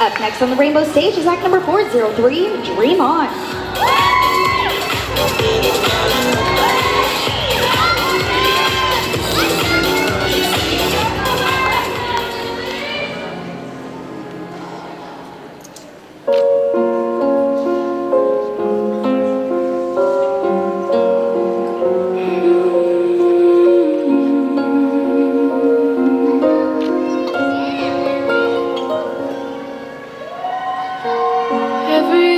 Up next on the Rainbow Stage is act number 403, Dream On. Every